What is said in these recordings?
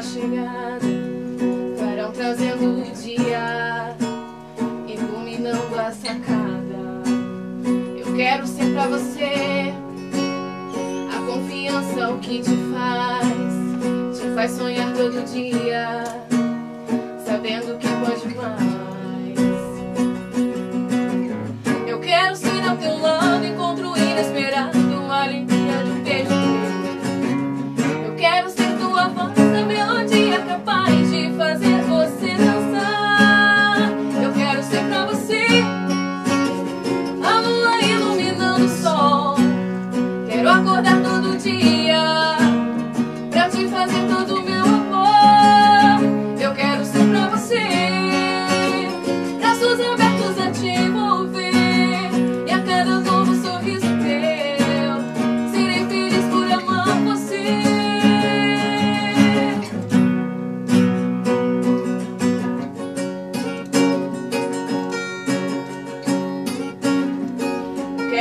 uma chegada, clarão trazendo o dia, iluminando a sacada. Eu quero ser pra você a confiança, o que te faz, te faz sonhar todo dia,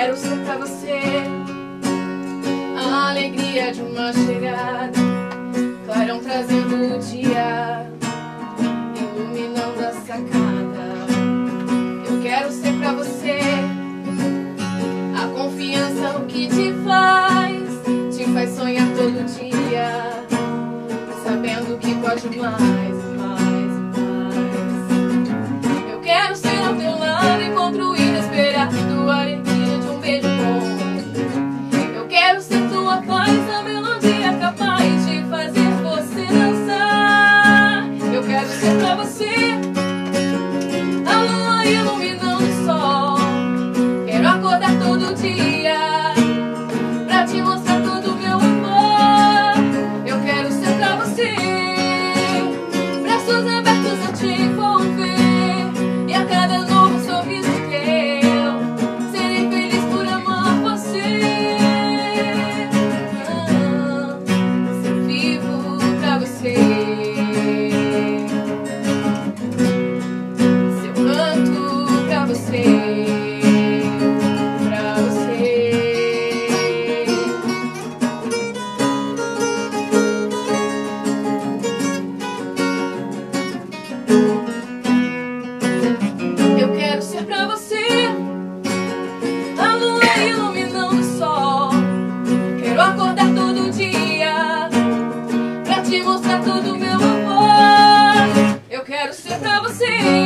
Quero ser pra você a alegria de uma chegada, clarão trazendo o dia, iluminando a sacada. Eu quero ser pra você a confiança, o que te faz, te faz sonhar todo dia, sabendo que pode mais, pra você Eu quero ser pra você a lua iluminando o sol. Quero acordar todo dia pra te mostrar todo o meu amor. Eu quero ser pra você